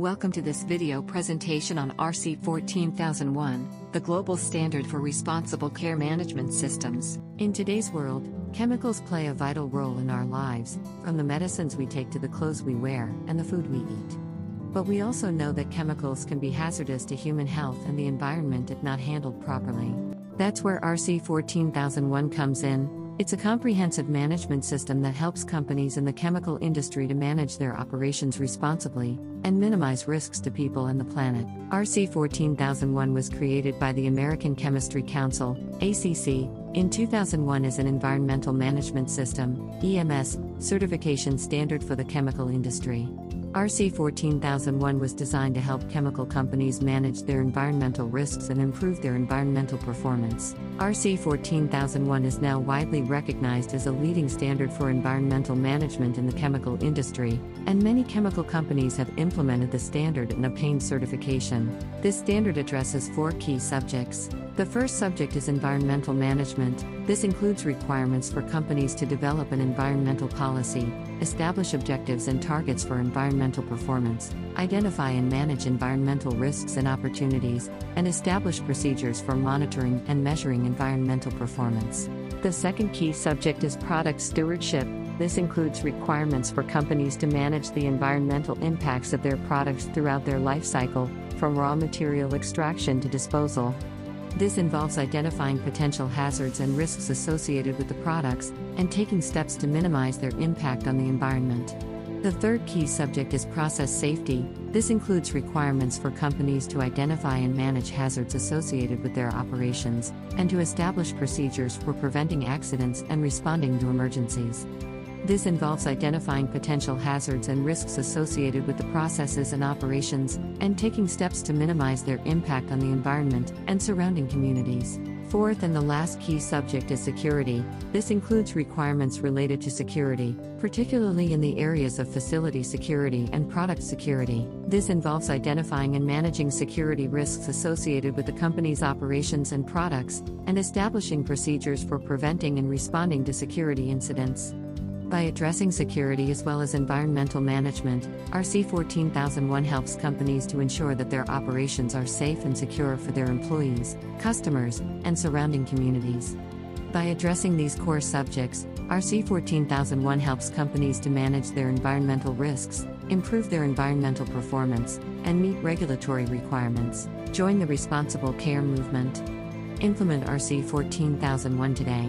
Welcome to this video presentation on RC 14001, the global standard for responsible care management systems. In today's world, chemicals play a vital role in our lives, from the medicines we take to the clothes we wear and the food we eat. But we also know that chemicals can be hazardous to human health and the environment if not handled properly. That's where RC 14001 comes in, it's a comprehensive management system that helps companies in the chemical industry to manage their operations responsibly and minimize risks to people and the planet. RC 14001 was created by the American Chemistry Council, ACC, in 2001 as an environmental management system, EMS, certification standard for the chemical industry. RC 14001 was designed to help chemical companies manage their environmental risks and improve their environmental performance. RC 14001 is now widely recognized as a leading standard for environmental management in the chemical industry, and many chemical companies have implemented the standard and obtained certification. This standard addresses four key subjects. The first subject is environmental management. This includes requirements for companies to develop an environmental policy, establish objectives and targets for environmental performance, identify and manage environmental risks and opportunities, and establish procedures for monitoring and measuring environmental performance. The second key subject is product stewardship. This includes requirements for companies to manage the environmental impacts of their products throughout their life cycle, from raw material extraction to disposal. This involves identifying potential hazards and risks associated with the products and taking steps to minimize their impact on the environment. The third key subject is process safety. This includes requirements for companies to identify and manage hazards associated with their operations and to establish procedures for preventing accidents and responding to emergencies. This involves identifying potential hazards and risks associated with the processes and operations, and taking steps to minimize their impact on the environment and surrounding communities. Fourth and the last key subject is security. This includes requirements related to security, particularly in the areas of facility security and product security. This involves identifying and managing security risks associated with the company's operations and products, and establishing procedures for preventing and responding to security incidents. By addressing security as well as environmental management, RC 14001 helps companies to ensure that their operations are safe and secure for their employees, customers, and surrounding communities. By addressing these core subjects, RC 14001 helps companies to manage their environmental risks, improve their environmental performance, and meet regulatory requirements. Join the responsible care movement. Implement RC 14001 today.